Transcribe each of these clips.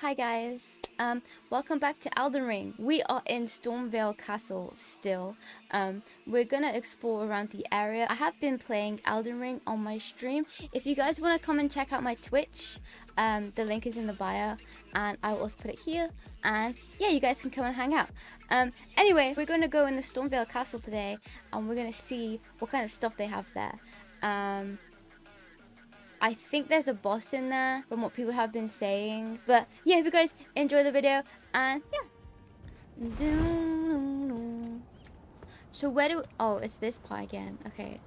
Hi guys, um, welcome back to Elden Ring. We are in Stormveil Castle still. Um, we're gonna explore around the area. I have been playing Elden Ring on my stream. If you guys wanna come and check out my Twitch, um, the link is in the bio and I will also put it here. And yeah, you guys can come and hang out. Um, anyway, we're gonna go in the Stormveil Castle today and we're gonna see what kind of stuff they have there. Um, I think there's a boss in there from what people have been saying. But yeah, hope you guys enjoy the video and yeah. So where do... Oh, it's this part again. Okay.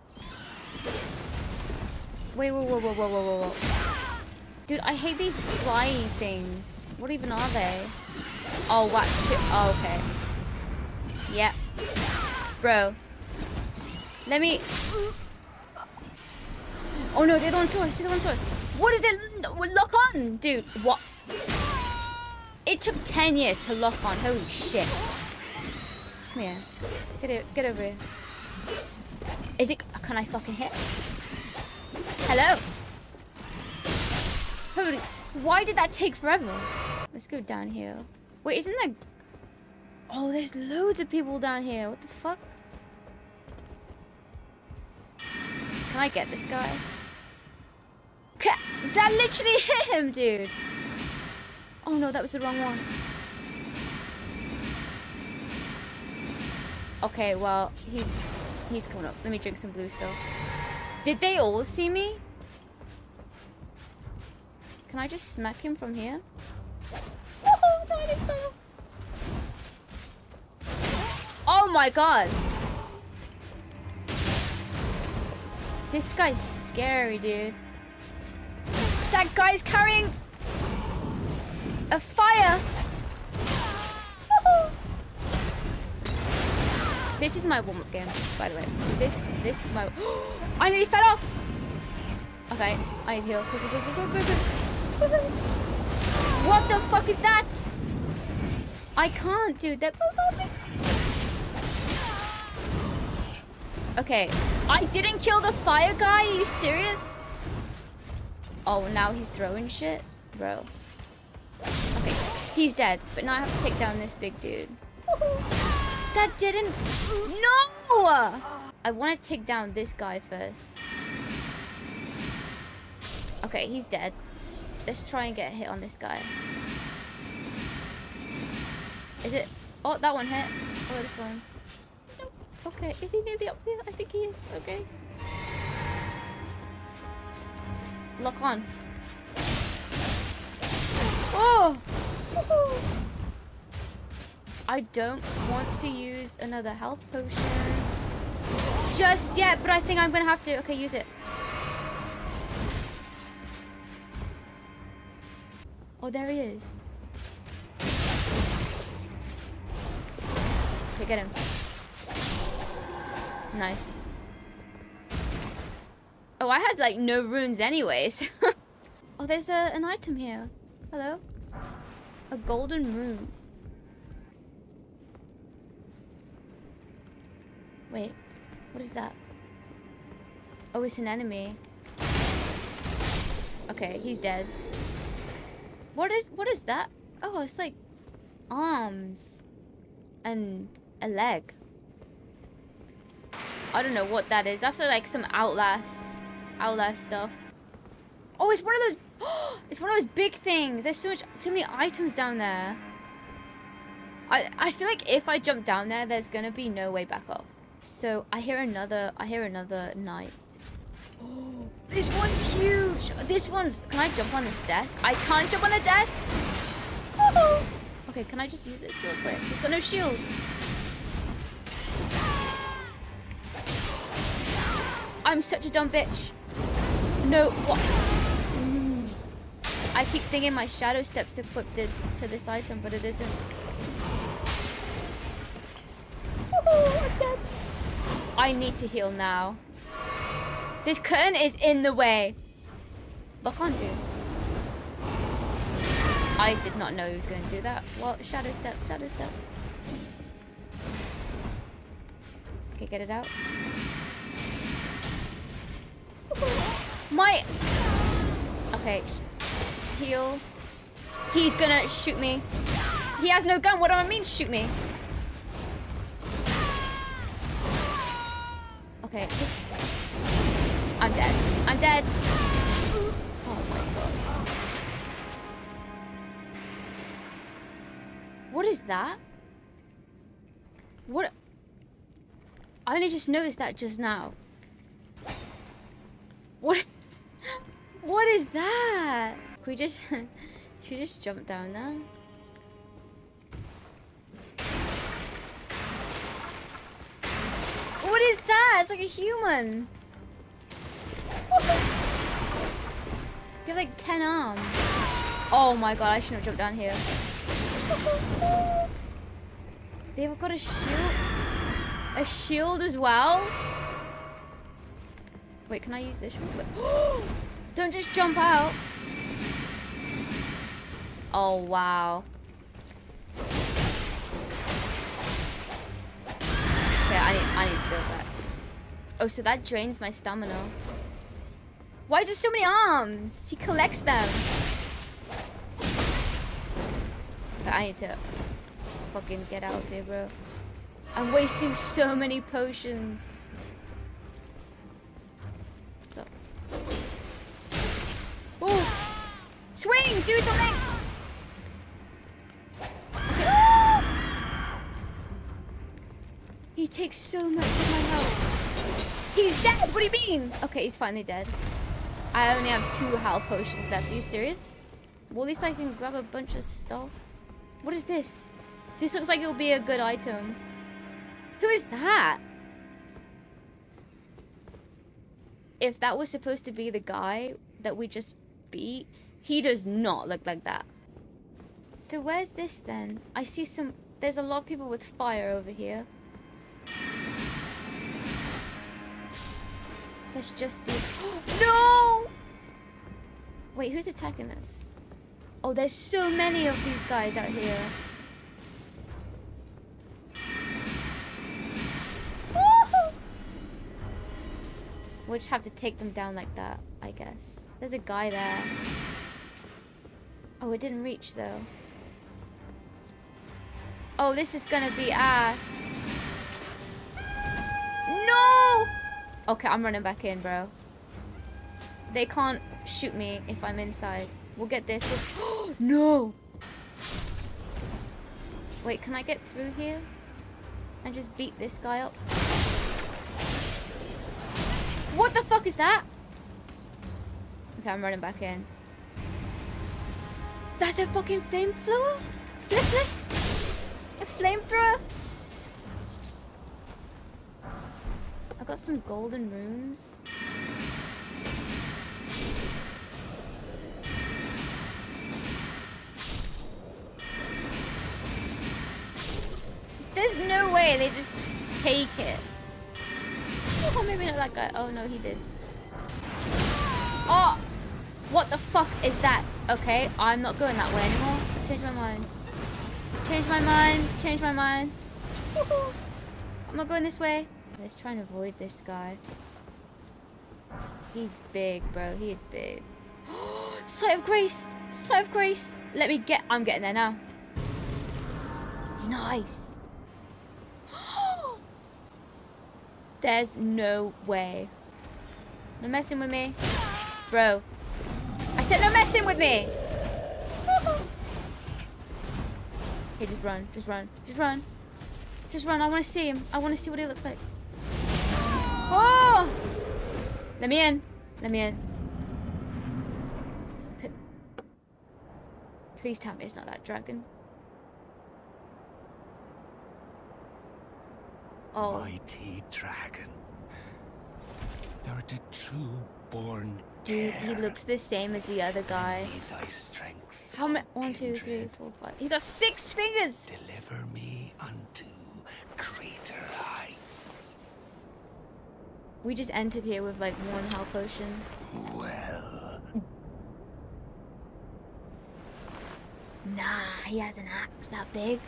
Wait, whoa, whoa, whoa, whoa, whoa, whoa, whoa. Dude, I hate these flying things. What even are they? Oh, what? Oh, okay. Yep. Bro. Let me... Oh no, the one source. They're the one source. What is it? Lock on, dude. What? It took 10 years to lock on. Holy shit. Come here. Get it. Get over here. Is it? Can I fucking hit? Hello. Holy. Why did that take forever? Let's go down here. Wait, isn't that? Oh, there's loads of people down here. What the fuck? Can I get this guy? That literally hit him, dude. Oh no, that was the wrong one. Okay, well, he's he's coming up. Let me drink some blue stuff. Did they all see me? Can I just smack him from here? Oh. Oh my god. This guy's scary, dude. That guy's carrying a fire. This is my warm-up game, by the way. This this is my. I nearly fell off. Okay, I need heal. What the fuck is that? I can't, dude. They're Okay, I didn't kill the fire guy. Are you serious? Oh, now he's throwing shit? Bro. Okay, he's dead. But now I have to take down this big dude. That didn't... No! I want to take down this guy first. Okay, he's dead. Let's try and get a hit on this guy. Is it... Oh, that one hit. Oh, this one. Nope. Okay, is he nearly up there? I think he is. Okay. Lock on. Oh! I don't want to use another health potion just yet, but I think I'm gonna have to. Okay, use it. Oh, there he is. Okay, get him. Nice. Oh, I had like no runes anyways. oh, there's a, an item here. Hello? A golden rune. Wait, what is that? Oh, it's an enemy. Okay, he's dead. What is, what is that? Oh, it's like arms and a leg. I don't know what that is. That's like some Outlast Outlast stuff. Oh, it's one of those... it's one of those big things. There's so much, too many items down there. I, I feel like if I jump down there, there's gonna be no way back up. So I hear another, I hear another knight. Oh, this one's huge. This one's, can I jump on this desk? I can't jump on the desk. Okay, can I just use this real quick? It's got no shield. I'm such a dumb bitch. No, what? Mm. I keep thinking my shadow steps equipped to this item, but it isn't. I need to heal now. This curtain is in the way. Lock on, dude. I did not know he was going to do that. Well, shadow step, shadow step. Okay, get it out. My... Okay. Heal. He's gonna shoot me. He has no gun. What do I mean shoot me? Okay, just... I'm dead. I'm dead. Oh my god. What is that? What? I only just noticed that just now. What? What is that? Can we just... Should we just jump down there? What is that? It's like a human. You have like 10 arms. Oh my god, I shouldn't have jumped down here. They've got a shield. A shield as well? Wait, can I use this one? Don't just jump out. Oh, wow. Okay, I need, I need to go back. Oh, so that drains my stamina. Why is there so many arms? He collects them. Okay, I need to fucking get out of here, bro. I'm wasting so many potions. Swing! Do something! He takes so much of my health. He's dead! What do you mean? Okay, he's finally dead. I only have two health potions left. Are you serious? Well, at least I can grab a bunch of stuff. What is this? This looks like it'll be a good item. Who is that? If that was supposed to be the guy that we just beat, he does not look like that. So where's this then? I see some... There's a lot of people with fire over here. Let's just do... no! Wait, who's attacking us? Oh, there's so many of these guys out here. We'll just have to take them down like that, I guess. There's a guy there. Oh, it didn't reach though. Oh, this is gonna be ass. No! Okay, I'm running back in, bro. They can't shoot me if I'm inside. We'll get this. no! Wait, can I get through here? And just beat this guy up? What the fuck is that? Okay, I'm running back in. That's a fucking flamethrower? Flip flip? A flamethrower? I got some golden runes. There's no way they just take it. Oh, maybe not that guy. Oh, no, he did. Oh! What the fuck is that? Okay, I'm not going that way anymore. Change my mind. Change my mind. Change my mind. I'm not going this way. Let's try and avoid this guy. He's big, bro. He is big. Site of grace! Site of grace! Let me get... I'm getting there now. Nice. There's no way. No messing with me. Bro. I said no messing with me! okay, just run. Just run. Just run. Just run. I want to see him. I want to see what he looks like. Oh! Let me in. Let me in. Please tell me it's not that dragon. Oh. Mighty dragon. Thou art a true born Dude, he looks the same as the other guy. How many? One, two, three, four, five. He got six fingers. Deliver me unto greater heights. We just entered here with like one health potion. Well, Nah, he has an axe that big.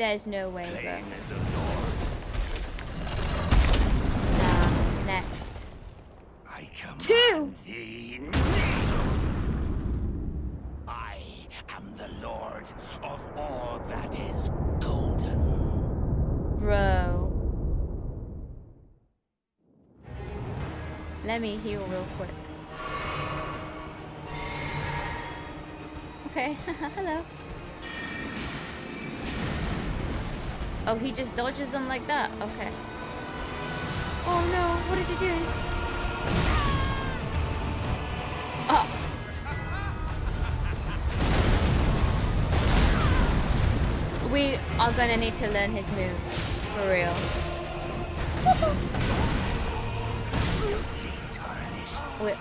There's no way, bro. Nah, next? I come Two. I am the lord of all that is golden. Bro. Let me heal real quick. Okay, hello. Oh, he just dodges them like that? Okay. Oh no, what is he doing? Oh. We are gonna need to learn his moves. For real. Wait,